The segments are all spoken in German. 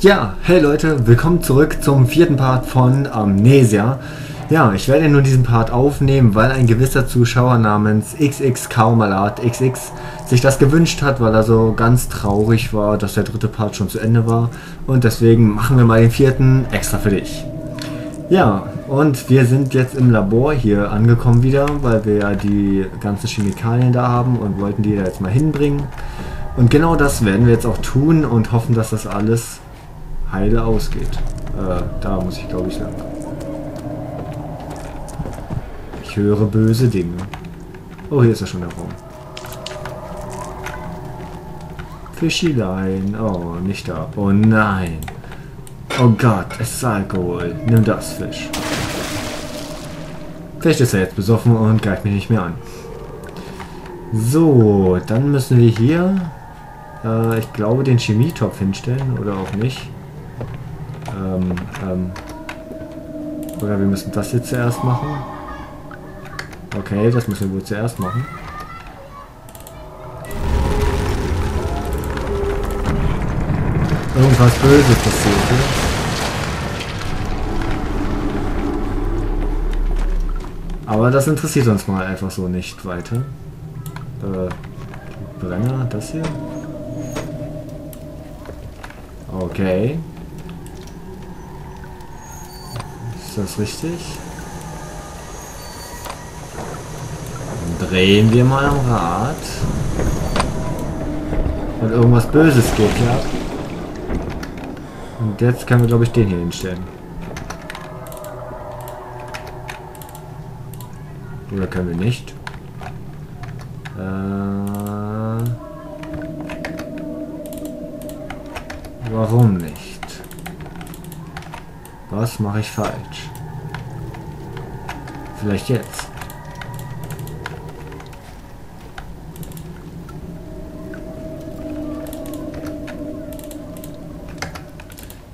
Ja, hey Leute, willkommen zurück zum vierten Part von Amnesia. Ja, ich werde nur diesen Part aufnehmen, weil ein gewisser Zuschauer namens XXKaumalatXX sich das gewünscht hat, weil er so ganz traurig war, dass der dritte Part schon zu Ende war. Und deswegen machen wir mal den vierten extra für dich. Ja, und wir sind jetzt im Labor hier angekommen wieder, weil wir ja die ganzen Chemikalien da haben und wollten die da jetzt mal hinbringen. Und genau das werden wir jetzt auch tun und hoffen, dass das alles heile ausgeht. Äh, da muss ich glaube ich lang. Ich höre böse Dinge. Oh, hier ist ja schon der Raum. Fischilein. Oh, nicht da. Oh nein. Oh Gott, es ist Alkohol. Nimm das, Fisch. Vielleicht ist er jetzt besoffen und greift mich nicht mehr an. So, dann müssen wir hier, äh, ich glaube, den Chemietopf hinstellen oder auch nicht. Ähm, ähm, oder wir müssen das jetzt zuerst machen. Okay, das müssen wir wohl zuerst machen. Irgendwas Böses passiert hier. Aber das interessiert uns mal einfach so nicht weiter. Äh, Brenner, das hier? Okay. Das richtig? Dann drehen wir mal am Rad. Und irgendwas Böses geht ja. Und jetzt können wir, glaube ich, den hier hinstellen. Oder können wir nicht? Äh, warum nicht? Was mache ich falsch? Vielleicht jetzt.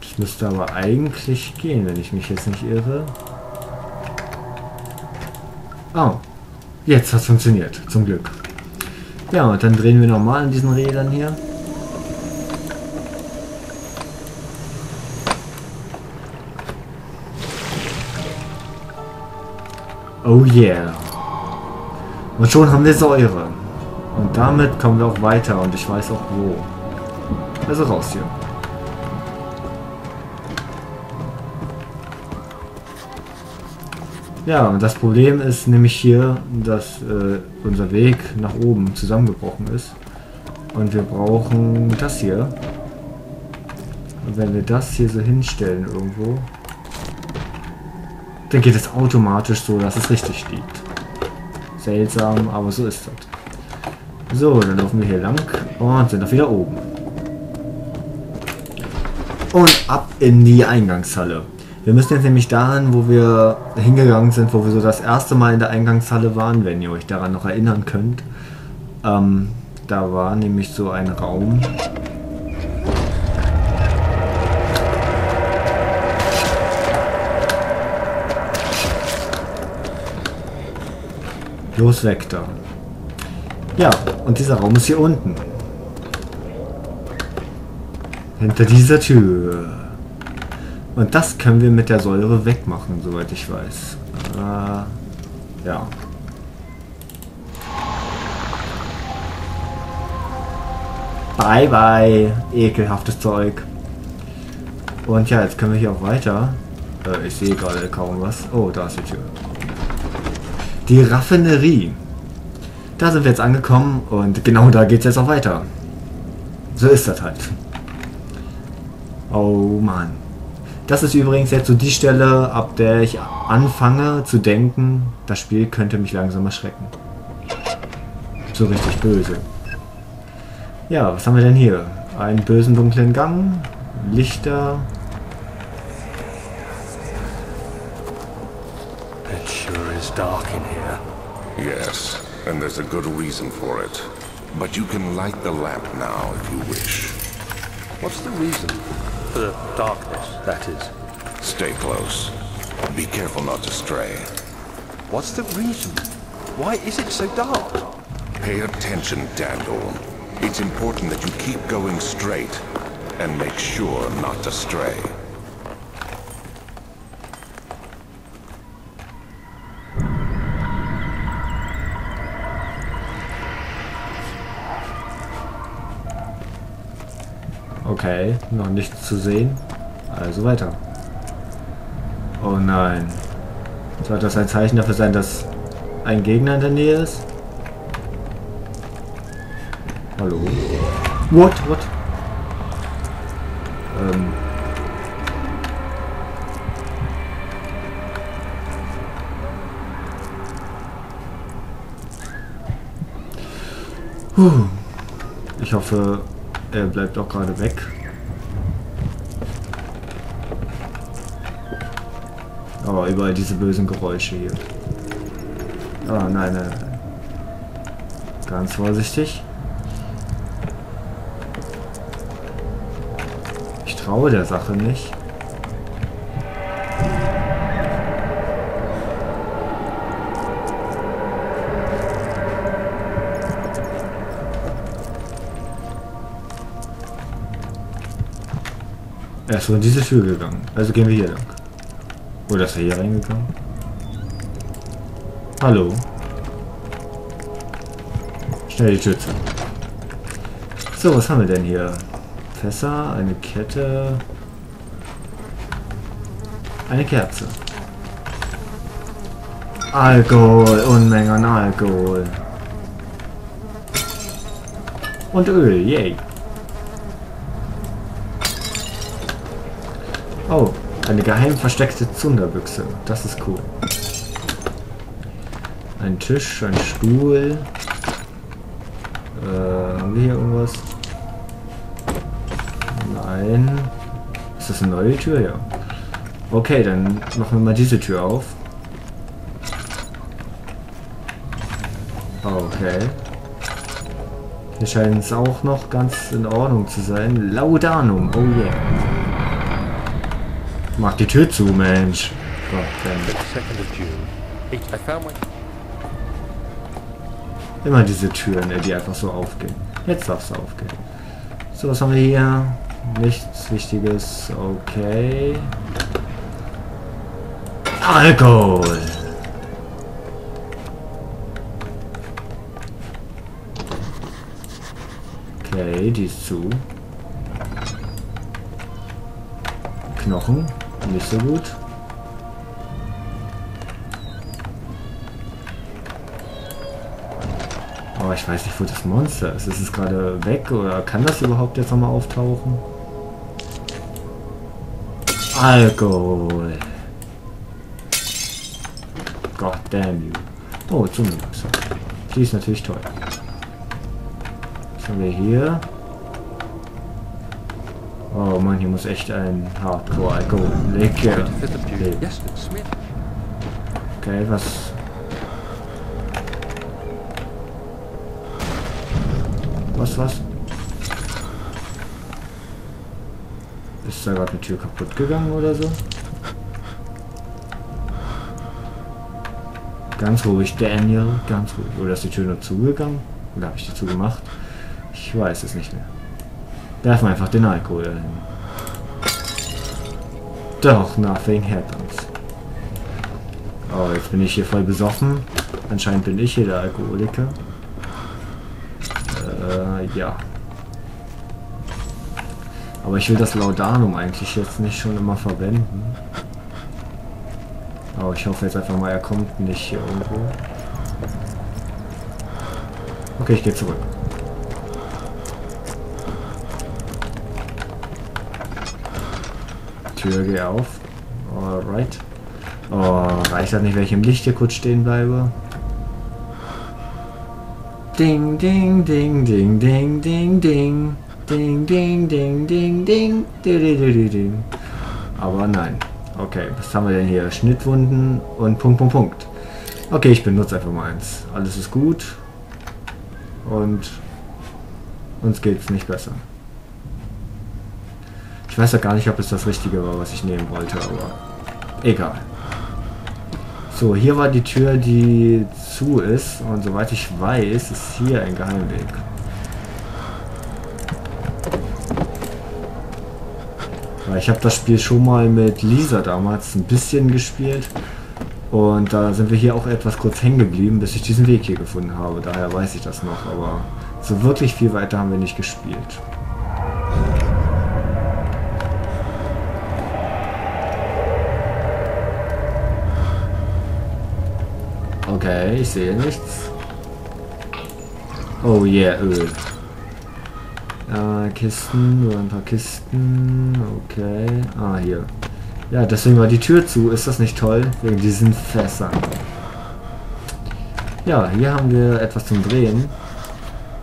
Das müsste aber eigentlich gehen, wenn ich mich jetzt nicht irre. Oh, jetzt hat es funktioniert, zum Glück. Ja, und dann drehen wir nochmal an diesen Rädern hier. Oh yeah. Und schon haben wir Säure. Und damit kommen wir auch weiter und ich weiß auch wo. Also raus hier. Ja, und das Problem ist nämlich hier, dass äh, unser Weg nach oben zusammengebrochen ist. Und wir brauchen das hier. Und wenn wir das hier so hinstellen irgendwo, dann geht es automatisch so, dass es richtig liegt. Seltsam, aber so ist das. So, dann laufen wir hier lang und sind auch wieder oben. Und ab in die Eingangshalle. Wir müssen jetzt nämlich dahin, wo wir hingegangen sind, wo wir so das erste Mal in der Eingangshalle waren, wenn ihr euch daran noch erinnern könnt. Ähm, da war nämlich so ein Raum. Los weg da. Ja, und dieser Raum ist hier unten. Hinter dieser Tür. Und das können wir mit der Säure wegmachen, soweit ich weiß. Äh, ja. Bye bye, ekelhaftes Zeug. Und ja, jetzt können wir hier auch weiter. Äh, ich sehe gerade kaum was. Oh, da ist die Tür. Die Raffinerie. Da sind wir jetzt angekommen und genau da geht es jetzt auch weiter. So ist das halt. Oh Mann. Das ist übrigens jetzt so die Stelle, ab der ich anfange zu denken, das Spiel könnte mich langsam erschrecken. So richtig böse. Ja, was haben wir denn hier? Einen bösen dunklen Gang, Lichter. In here. Yes, and there's a good reason for it. But you can light the lamp now if you wish. What's the reason? For the darkness, that is. Stay close. Be careful not to stray. What's the reason? Why is it so dark? Pay attention, Daniel. It's important that you keep going straight. and make sure not to stray. Okay, noch nichts zu sehen. Also weiter. Oh nein. Soll das ein Zeichen dafür sein, dass ein Gegner in der Nähe ist? Hallo? What? What? Ähm. Puh. Ich hoffe, er bleibt auch gerade weg. Oh, überall diese bösen Geräusche hier. Oh, nein, nein, nein. Ganz vorsichtig. Ich traue der Sache nicht. Er ist wohl in diese Tür gegangen. Also gehen wir hier lang. Oder ist er hier reingegangen? Hallo. Schnell die Tür zu. So, was haben wir denn hier? Fässer, eine Kette, eine Kerze. Alkohol, Unmengen an Alkohol. Und Öl, yay. Oh, eine geheim versteckte Zunderbüchse. Das ist cool. Ein Tisch, ein Stuhl. Äh, haben wir hier irgendwas? Nein. Ist das eine neue Tür? Ja. Okay, dann machen wir mal diese Tür auf. Okay. Hier scheint es auch noch ganz in Ordnung zu sein. Laudanum, oh yeah. Mach die Tür zu, Mensch. The 2nd of June. Eight, I found my... Immer diese Türen, ey, die einfach so aufgehen. Jetzt darf es aufgehen. So, was haben wir hier? Nichts Wichtiges. Okay. Alkohol. Okay, die ist zu. Knochen. Nicht so gut. Aber ich weiß nicht, wo das Monster ist. Ist es gerade weg oder kann das überhaupt jetzt nochmal auftauchen? Alkohol. God damn you. Oh, Zungenwasser. Die ist natürlich toll. Was haben wir hier? Oh Mann, hier muss echt ein Hardcore-Alkoholiker. 25th of June. Yes, Smith. Okay, was... Was, was? Ist da gerade eine Tür kaputt gegangen oder so? Ganz ruhig, Daniel. Ganz ruhig. Oder ist die Tür nur zugegangen? Oder habe ich die zugemacht? Ich weiß es nicht mehr. Werfen einfach den Alkohol dahin. Doch, nothing happens. Oh, jetzt bin ich hier voll besoffen. Anscheinend bin ich hier der Alkoholiker. Äh, ja. Aber ich will das Laudanum eigentlich jetzt nicht schon immer verwenden. Aber ich hoffe jetzt einfach mal, er kommt nicht hier irgendwo. Okay, ich gehe zurück. Tür geht auf. Alright. Oh, reicht das nicht, wenn ich im Licht hier kurz stehen bleibe? Ding, ding, ding, ding, ding, ding, ding. Ding, ding, ding, ding, ding. Di, di, di, di, ding. Aber nein. Okay, was haben wir denn hier? Schnittwunden und Punkt, Punkt, Punkt. Okay, ich benutze einfach mal eins. Alles ist gut. Und uns geht's nicht besser. Ich weiß ja gar nicht, ob es das Richtige war, was ich nehmen wollte, aber egal. So, hier war die Tür, die zu ist und soweit ich weiß, ist hier ein Geheimweg. Ich habe das Spiel schon mal mit Lisa damals ein bisschen gespielt. Und da sind wir hier auch etwas kurz hängen geblieben, bis ich diesen Weg hier gefunden habe. Daher weiß ich das noch, aber so wirklich viel weiter haben wir nicht gespielt. Okay, ich sehe nichts. Oh yeah, Öl. Äh, Kisten, nur ein paar Kisten. Okay. Ah, hier. Ja, deswegen war die Tür zu. Ist das nicht toll? Wegen diesen Fässern. Ja, hier haben wir etwas zum Drehen.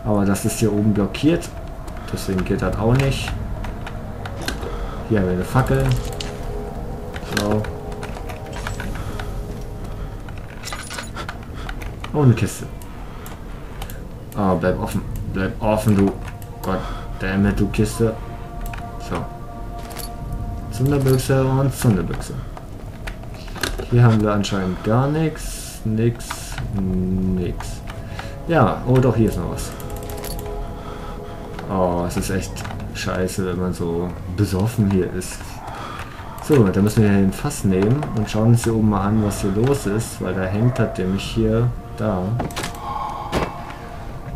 Aber das ist hier oben blockiert. Deswegen geht das auch nicht. Hier haben wir eine Fackel. So. Oh, eine Kiste. Ah, bleib offen. Bleib offen, du. Gott, damit du Kiste. So. Zunderbüchse und Zunderbüchse. Hier haben wir anscheinend gar nichts. Nix. Nix. Ja, oh doch, hier ist noch was. Oh, es ist echt scheiße, wenn man so besoffen hier ist. So, dann müssen wir den Fass nehmen und schauen uns hier oben mal an, was hier los ist, weil da hängt hat nämlich hier da.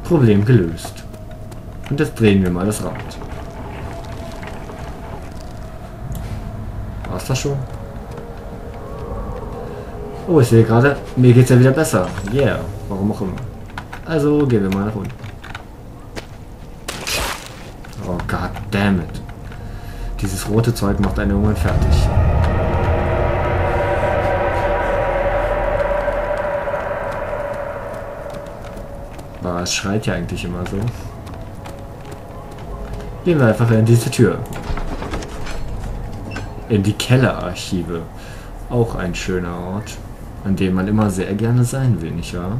Problem gelöst. Und jetzt drehen wir mal das Rad. War's das schon? Oh, ich sehe gerade, mir geht's ja wieder besser. Yeah, warum auch immer. Also gehen wir mal nach unten. Oh god damn it. Dieses rote Zeug macht einen irgendwann fertig. Es schreit ja eigentlich immer so. Gehen wir einfach in diese Tür. In die Kellerarchive. Auch ein schöner Ort, an dem man immer sehr gerne sein will, nicht wahr?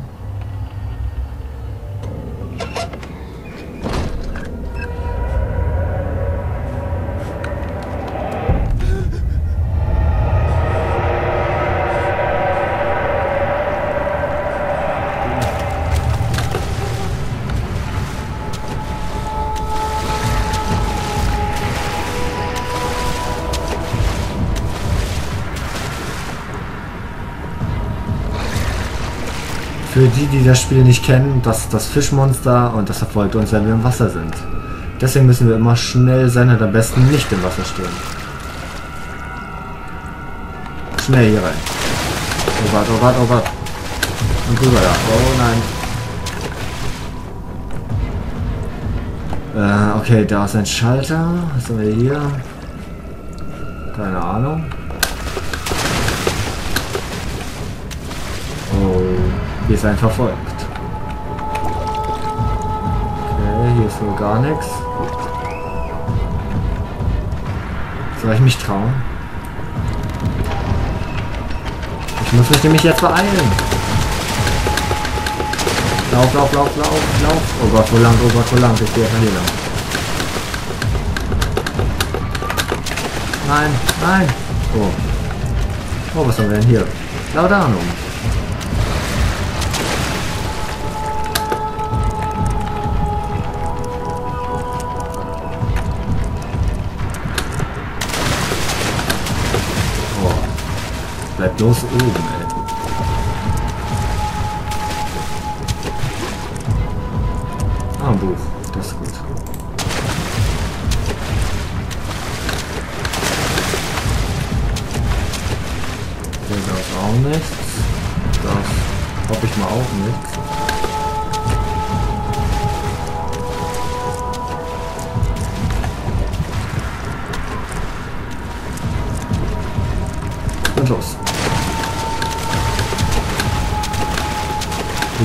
Die, die das Spiel nicht kennen, das ist das Fischmonster und das verfolgt uns, wenn wir im Wasser sind. Deswegen müssen wir immer schnell sein und am besten nicht im Wasser stehen. Schnell hier rein. Oh Gott, oh Gott, oh Gott. Und rüber da. Oh nein. Äh, okay, da ist ein Schalter. Was haben wir hier? Keine Ahnung. Hier ist ein verfolgt. Okay, hier ist wohl gar nichts. Soll ich mich trauen? Ich muss mich nämlich jetzt beeilen. Lauf, lauf, lauf, lauf, lauf. Oh Gott, wo lang, oh Gott, wo lang? Ich gehe einfach hier lang. Nein, nein. Oh. Oh, was haben wir denn hier? Laudanum. Bleib bloß oben, ey. Ah, ein Buch. Das ist gut. Hier ist auch nichts. Das hoffe ich mal auch nichts.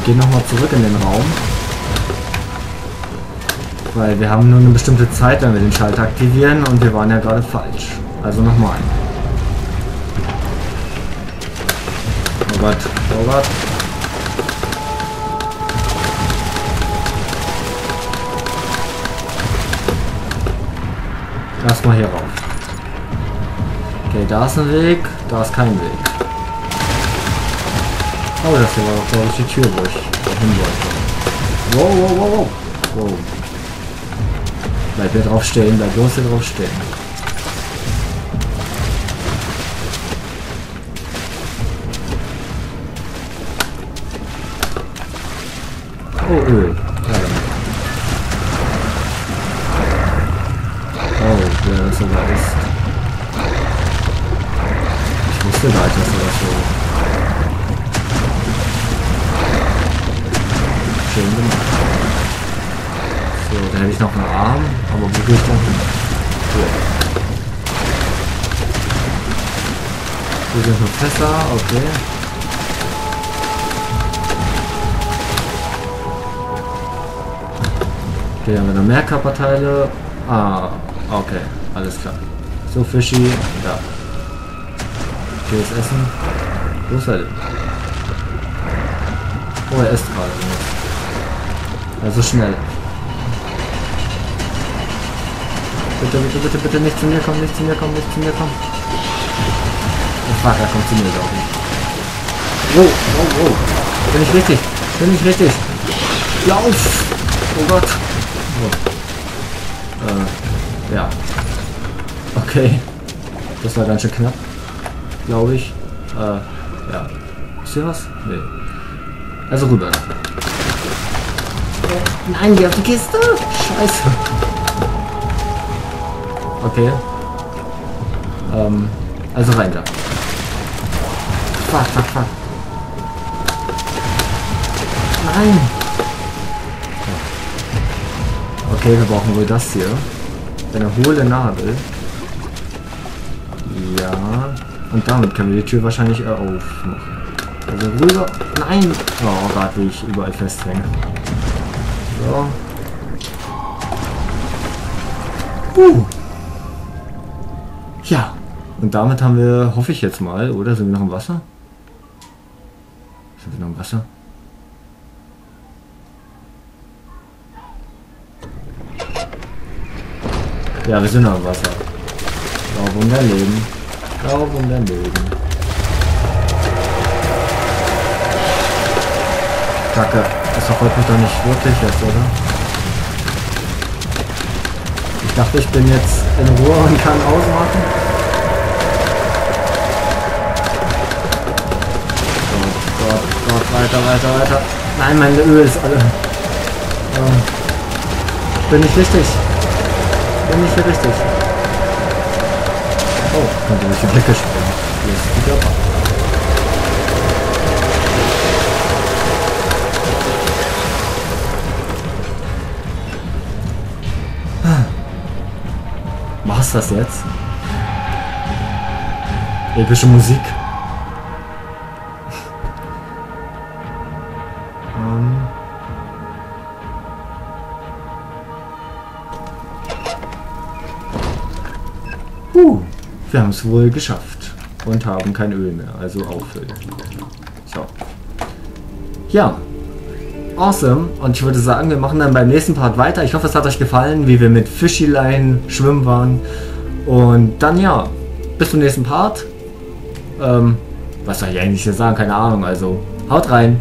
Wir gehen nochmal zurück in den Raum. Weil wir haben nur eine bestimmte Zeit, wenn wir den Schalter aktivieren und wir waren ja gerade falsch. Also nochmal. Oh Gott. Erstmal hier rauf. Okay, da ist ein Weg, da ist kein Weg. Oh, das hier war Ale się ma to rzuciło właśnie. Wow, wow, wow, wow. wow. Bleib hier drauf stehen, bleib bloß hier drauf stehen. Oh, Öl. Oh, der ist sogar ist. Ich wusste gar nicht, dass er das so... Schön gemacht. So, dann hätte ich noch einen Arm, aber wo gehe ich denn hin? Hier. Hier sind nur Fässer, okay. Okay, haben wir noch mehr Körperteile. Ah, okay, alles klar. So, Fischi, ja. Okay, das Essen. Wo ist er denn? Oh, er isst gerade. Also schnell. Bitte, bitte, bitte, bitte nicht zu mir kommen, nicht zu mir kommen, nicht zu mir kommen. Oh fuck, er kommt zu mir, glaube ich. Wow, wow, wow. Bin ich richtig? Bin ich richtig? Lauf! Oh Gott. Oh. Äh, ja. Okay. Das war ganz schön knapp. Glaube ich. Äh, ja. Ist hier was? Nee. Also rüber. Nein, geh auf die Kiste! Scheiße. Okay. Ähm, also rein da. Fuck, fuck, fuck. Nein! Okay, wir brauchen wohl das hier. Eine hohle Nadel. Ja. Und damit können wir die Tür wahrscheinlich aufmachen. Also rüber. Nein! Oh Gott, wie ich überall festhänge. So. Uh. Ja. Und damit haben wir, hoffe ich jetzt mal, oder? Sind wir noch im Wasser? Sind wir noch im Wasser? Ja, wir sind noch im Wasser. Glaub um dein Leben. Glaub um dein Leben. Kacke. Das verfolgt mich doch nicht wirklich jetzt, oder? Ich dachte, ich bin jetzt in Ruhe und kann ausmachen. Gott, Gott, Gott, weiter, weiter, weiter. Nein, mein Öl ist alle. Ähm, bin ich richtig? Bin ich hier richtig? Oh, konnte durch die Blicke springen. Hier ist die Körper. Machst das jetzt? Epische Musik. ähm. Huh, wir haben es wohl geschafft und haben kein Öl mehr, also auffüllen. So. Ja. Awesome. Und ich würde sagen, wir machen dann beim nächsten Part weiter. Ich hoffe, es hat euch gefallen, wie wir mit Fischilein schwimmen waren. Und dann ja, bis zum nächsten Part. Ähm, was soll ich eigentlich hier sagen? Keine Ahnung. Also, haut rein.